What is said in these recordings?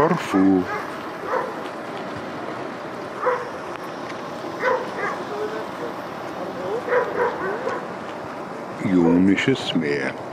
Korfu. Ionisches Meer. Geht's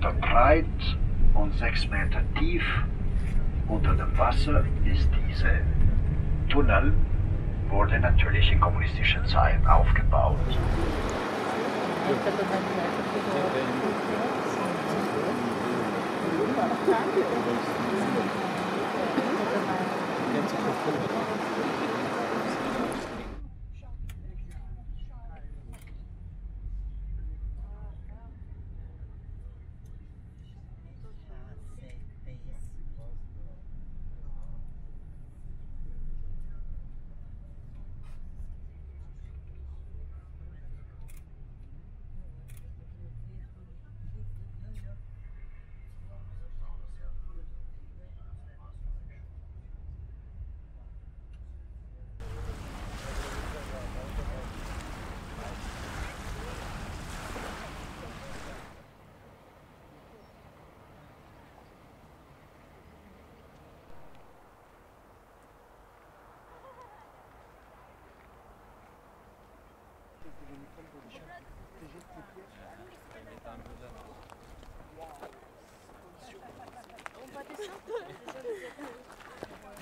Meter breit und sechs Meter tief unter dem Wasser ist diese Tunnel, wurde natürlich in kommunistischer Zeit aufgebaut.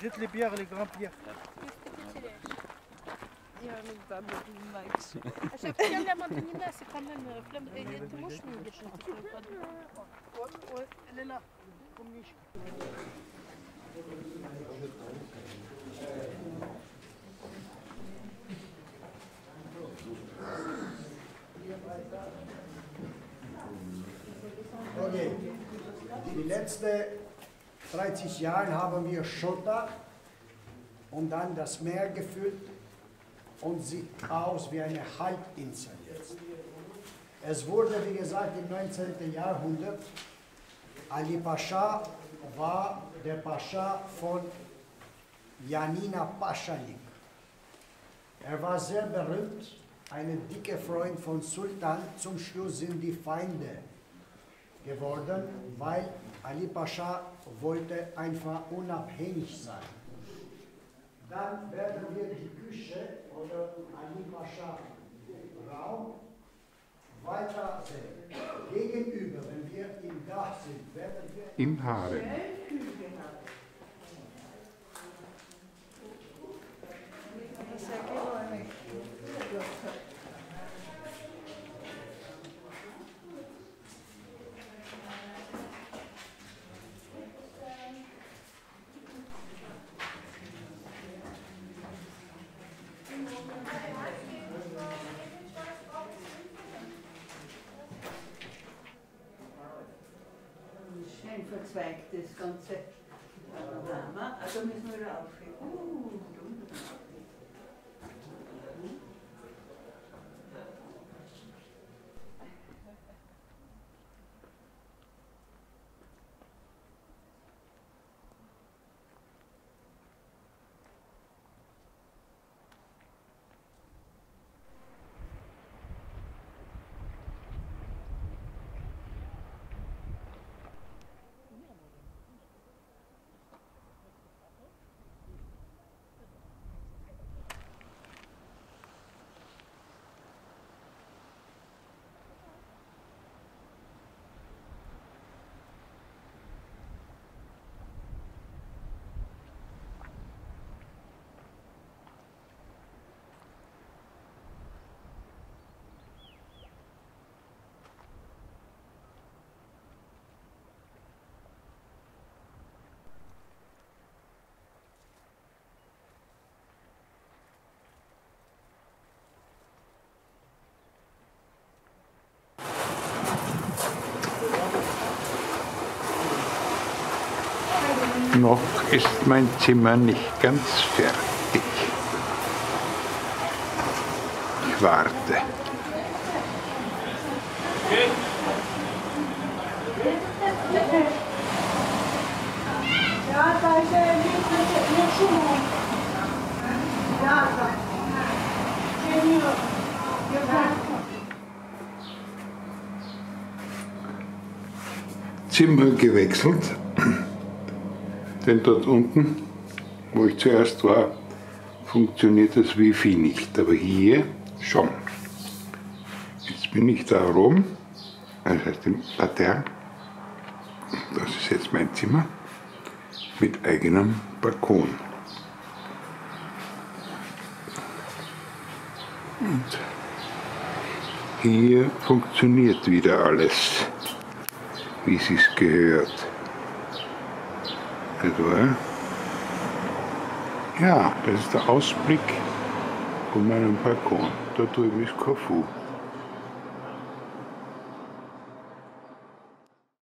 Jette les pierres, les grands pierres. 30 Jahre haben wir Schotter und dann das Meer gefüllt und sieht aus wie eine Halbinsel jetzt. Es wurde, wie gesagt, im 19. Jahrhundert, Ali Pascha war der Pascha von Janina Paschalik. Er war sehr berühmt, ein dicker Freund von Sultan. Zum Schluss sind die Feinde geworden, weil Ali Pascha wollte einfach unabhängig sein. Dann werden wir die Küche oder Ali Pascha Raum weiter sehen. Gegenüber, wenn wir im Dach sind, werden wir Im Harem. Verzweigt das ganze Panorama. Also müssen wir rauf. Uh, Noch ist mein Zimmer nicht ganz fertig. Ich warte. Er Zimmer gewechselt, denn dort unten, wo ich zuerst war, funktioniert das Wifi nicht, aber hier schon. Jetzt bin ich da oben, das heißt im Parterre. Das ist jetzt mein Zimmer mit eigenem Balkon. Und hier funktioniert wieder alles wie es sich gehört. Etwa. Ja, das ist der Ausblick von meinem Balkon. Da drüben ist Corfu.